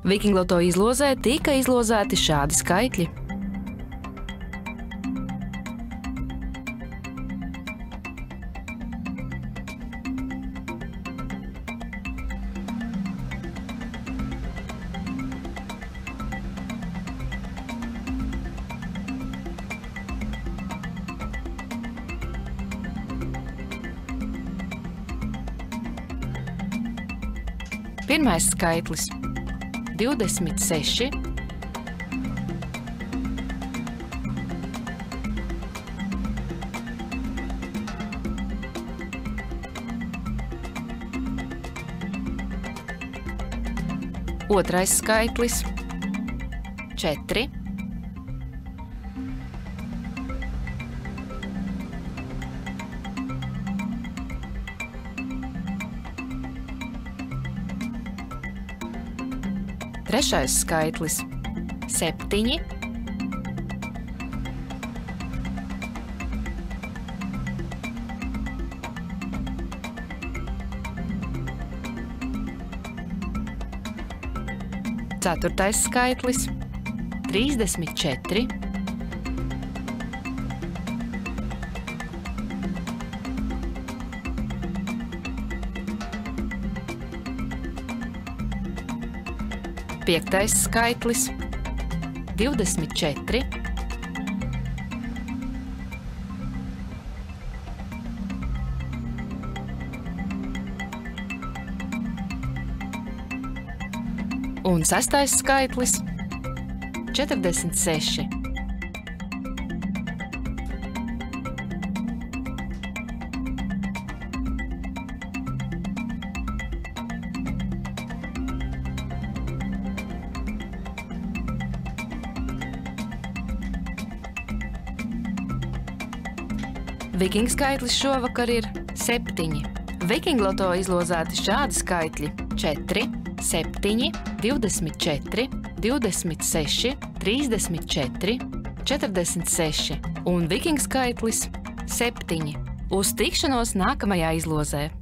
Vikingloto izlozē tika izlozēti šādi skaitļi. Pirmais skaitlis - 26, otrais skaitlis - 4, trešais skaitlis - 7, ceturtais skaitlis - 34, piektais skaitlis - 24, un sestais skaitlis - 46. Vikingu skaitlis šovakar ir 7. Vikingloto izlozēti šādi skaitļi - 4, 7, 24, 26, 34, 46 un vikingu skaitlis - 7. Uz tikšanos nākamajā izlozē!